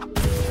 you